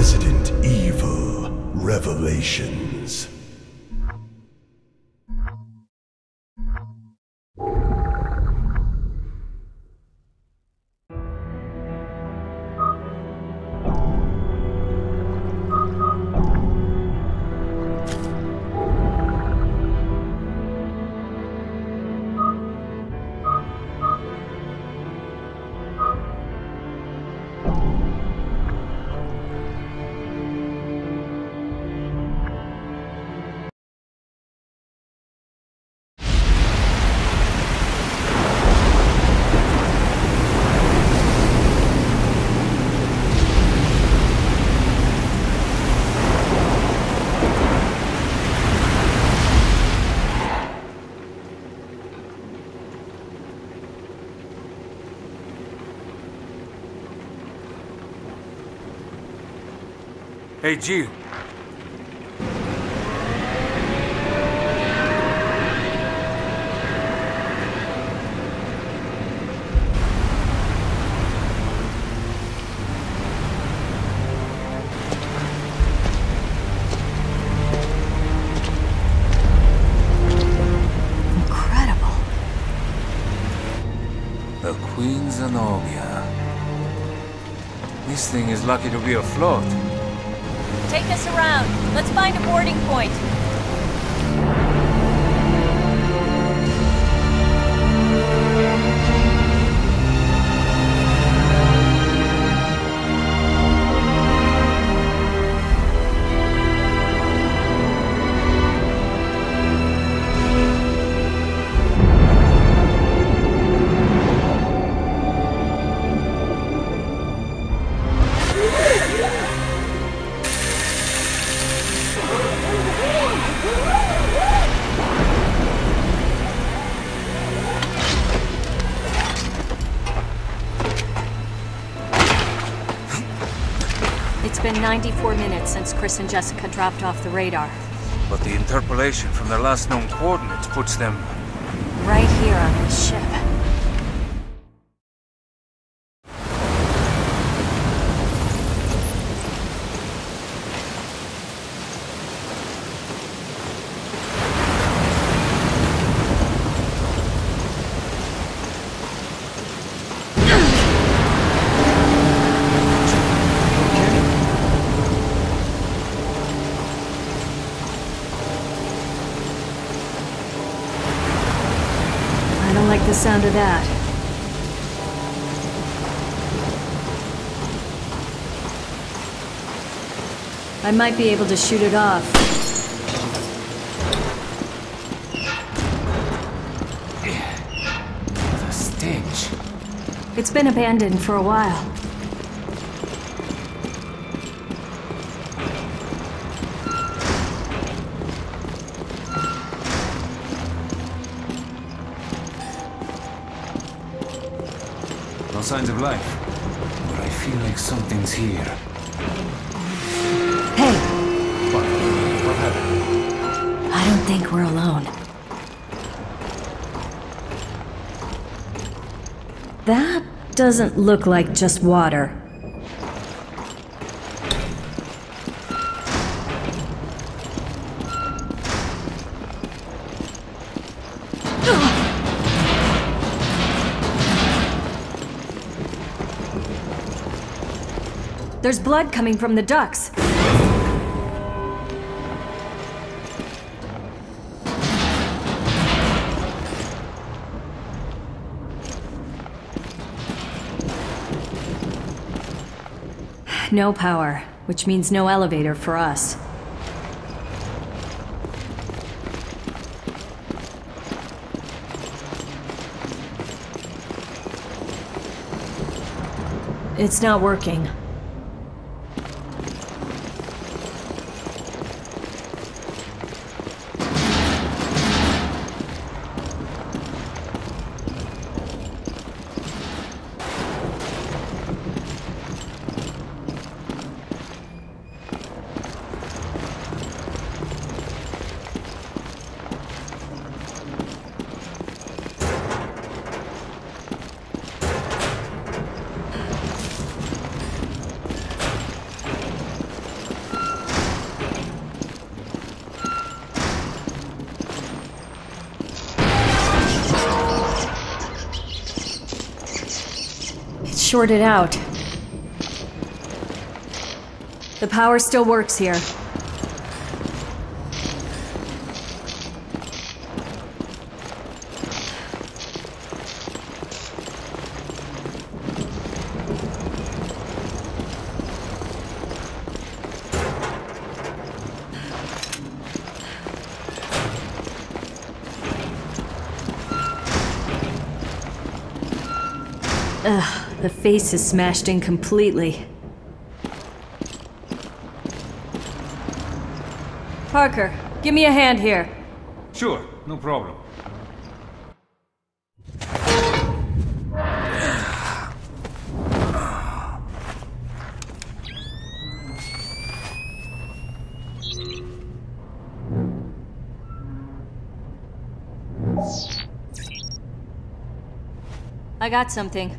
Resident Evil Revelations. Hey, Jill. Incredible. The Queen Zenobia. This thing is lucky to be afloat. Take us around. Let's find a boarding point. Been 94 minutes since Chris and Jessica dropped off the radar. But the interpolation from their last known coordinates puts them... Right here on this ship. The sound of that. I might be able to shoot it off. The stench. It's been abandoned for a while. Signs of life. But I feel like something's here. Hey, What? What happened? I don't think we're alone. That doesn't look like just water. There's blood coming from the ducts. No power, which means no elevator for us. It's not working. Shorted out. The power still works here. Ugh, the face is smashed in completely. Parker, give me a hand here. Sure, no problem. I got something.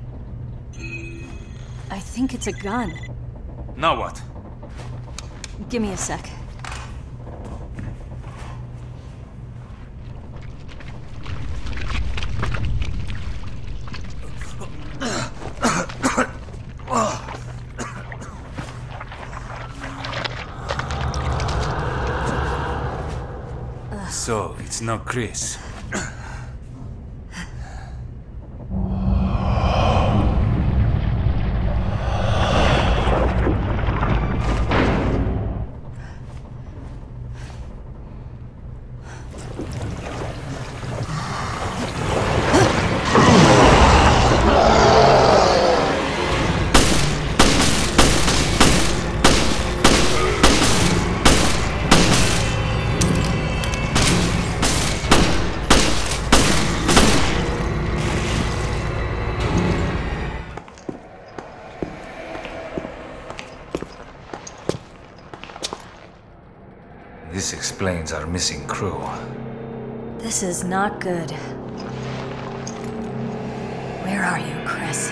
I think it's a gun. Now what? Give me a sec. So, it's not Chris. Explains our missing crew. This is not good. Where are you, Chris?